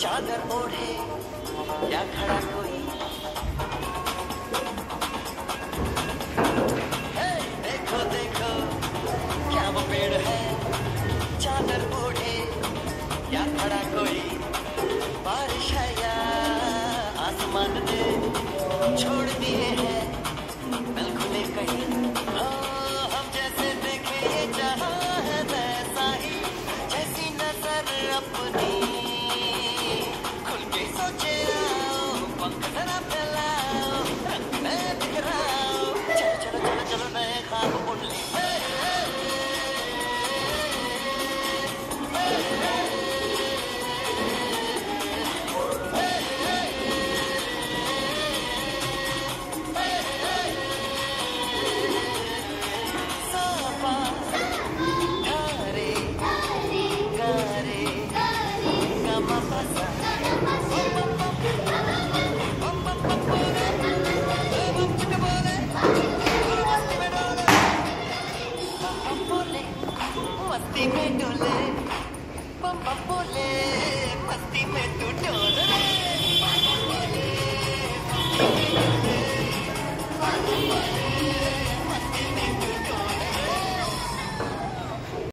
चादर ओढ़े या खड़ा कोई खड़ा कोई बारिश है या आसमान ने छोड़ दिए हैं? दिल खुले कहीं। हम जैसे देखे ये है वैसा ही, जैसी नज़र अपनी। खुल के सोचे पंख मस्ती में डोले मस्ती में तू डोले